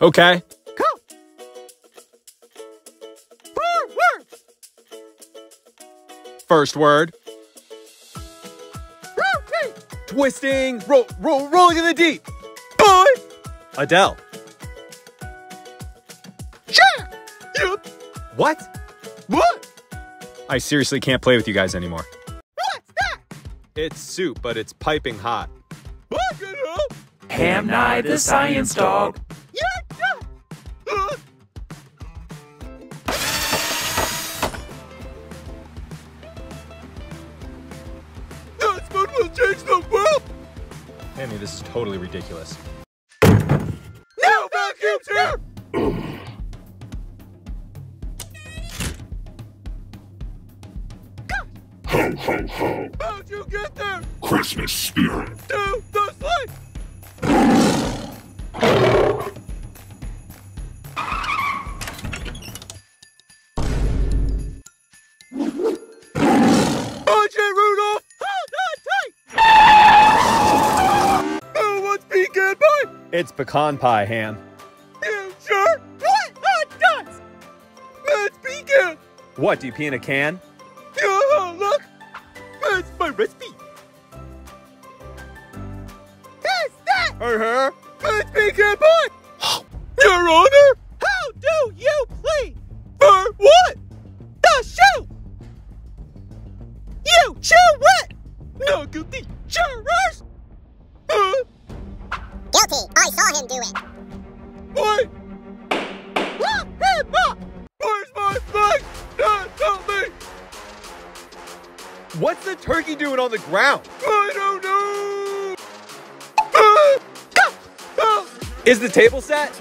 Okay. Go. First word. Rotate. Twisting. Ro- ro- rolling in the deep. Boy. Adele. Yep. What? What? I seriously can't play with you guys anymore. What's that? It's soup, but it's piping hot. Look it up. Ham Nye the science dog. You're done. That spoon will change the world. Hammy, this is totally ridiculous. No vacuums here. Ho, ho, ho. How'd you get there? Christmas spirit. To the sleigh. Archie Rudolph, hold on tight. Oh, what's pecan pie? It's pecan pie, Ham. You sure? What? That's pecan. What, do you pee in a can? Oh, look! That's my recipe! What's that? Uh-huh. That's pecan pie! Your Honor! You chew what? No guilty jurors! Huh? Guilty. I saw him do it. What? Lock him up! Where's my flag? Dad, help me! What's the turkey doing on the ground? I don't know! Ah! Ah! Ah! Is the table set?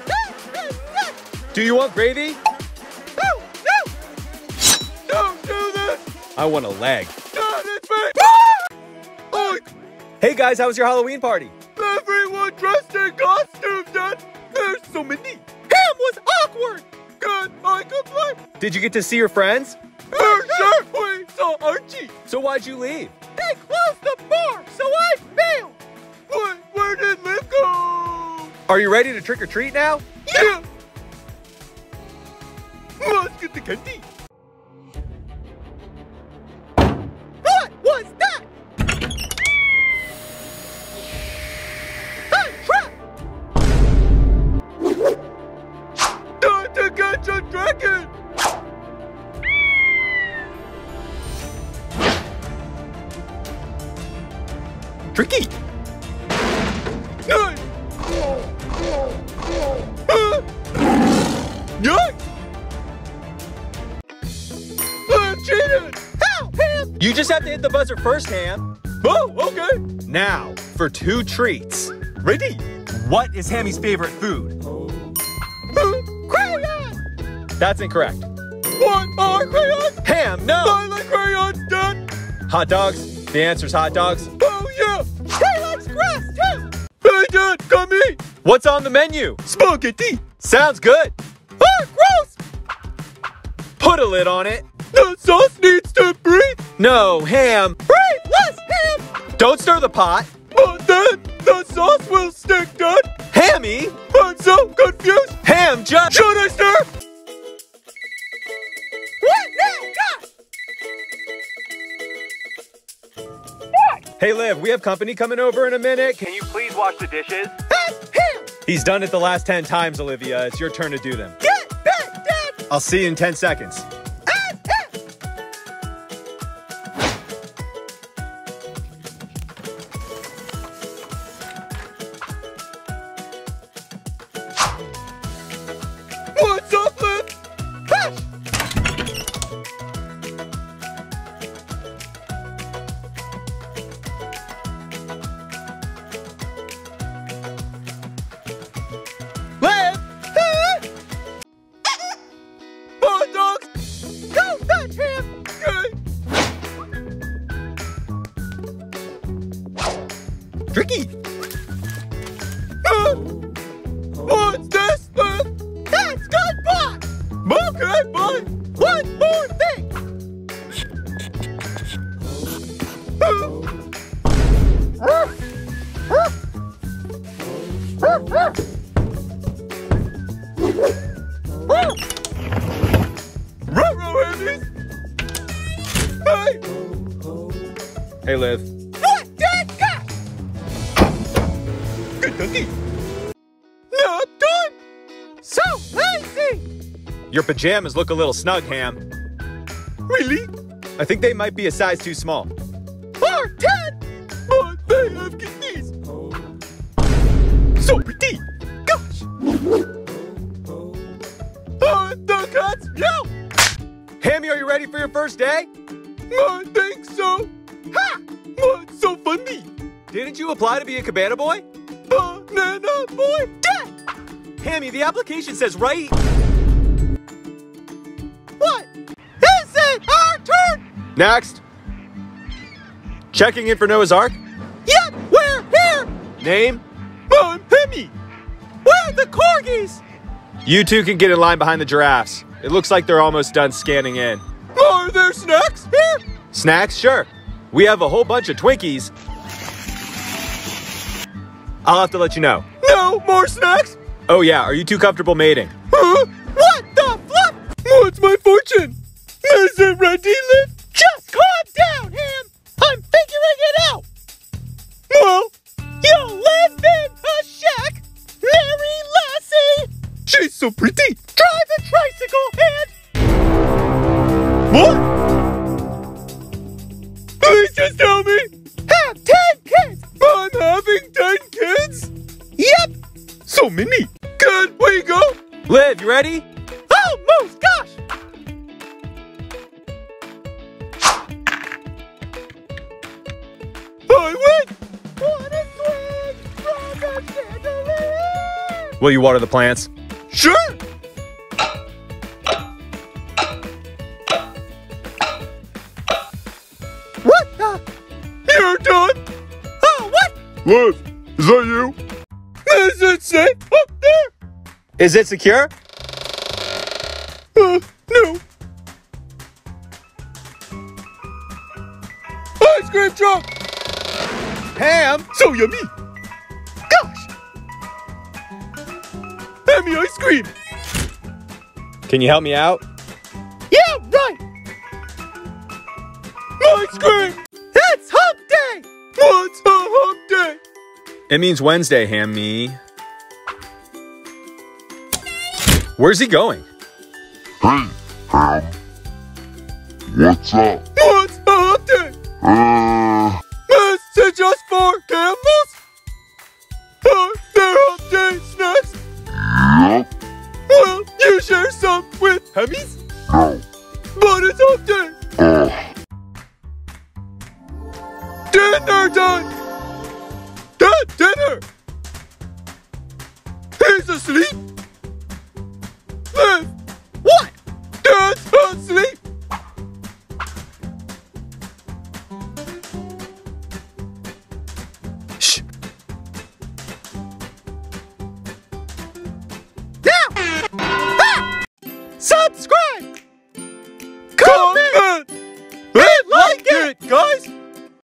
Do you want gravy? No! No! Don't do this! I want a leg. Hey guys, how was your Halloween party? Everyone dressed in costumes, Dad! There's so many! Ham was awkward! Can I complain? Did you get to see your friends? For sure! We saw Archie! So why'd you leave? They closed the bar, so I bailed! Wait, where did Liv go? Are you ready to trick or treat now? Yeah! Let's get the candy! Tricky. You just have to hit the buzzer first, Ham. Oh, okay. Now, for two treats. Ready? What is Hammy's favorite food? Crayon! That's incorrect. What are crayons? Ham, no! I like crayons, Dad! Hot dogs? The answer's hot dogs. Yeah! He grass, too! Hey, Dad, come eat! What's on the menu? Spaghetti! Sounds good. Ah, gross! Put a lid on it. The sauce needs to breathe! No, Ham. Breathe less, Ham! Don't stir the pot. But then the sauce will stick, Dad! Hammy! I'm so confused! Ham, just. Should I stir? Hey, Liv, we have company coming over in a minute. Can you please wash the dishes? He's done it the last 10 times, Olivia. It's your turn to do them. Get back, Dad! I'll see you in 10 seconds. Tricky. That's goodbye! Okay, bye! One more thing! Uh, Hey, Dad? Good doggy. Nap time! So lazy! Your pajamas look a little snug, Ham. Really? I think they might be a size too small. Or ten! But they have kidneys! So pretty! Gosh! Uh, the cats meow! Hammy, are you ready for your first day? I Didn't you apply to be a cabana boy? Banana boy! Dad! Hammy, the application says right. What? Is it our turn? Next. Checking in for Noah's Ark. Yep, we're here! Name? I'm Hemi! Where are the corgis? You two can get in line behind the giraffes. It looks like they're almost done scanning in. Are there snacks here? Snacks? Sure. We have a whole bunch of Twinkies. I'll have to let you know. No more snacks? Oh, yeah. Are you too comfortable mating? Huh? What the flip? Oh, What's my fortune? Is it ready, Liv? Just calm down, Ham! I'm figuring it out! Well, you'll live in a shack, marry Lassie! She's so pretty! Drive a tricycle and... Can we go? Liv, you ready? Almost, gosh! I win! What a swing from the chandelier! Will you water the plants? Sure! What the? You're done? Oh, what? Liv, is that you? Does it there? Is it secure? Uh, no. Ice cream truck! Ham! So yummy! Gosh! Hand me ice cream! Can you help me out? Yeah, right! Ice cream! It's hump day! What's a hump day? It means Wednesday, Hammy. Where's he going? Hey, Ham. What's up? What's day? Uh, Messages for camels? Are there day snacks? yep. Well, you share some with Hemis? No. But it's day! Uh, Dinner time! Dad, dinner! He's asleep!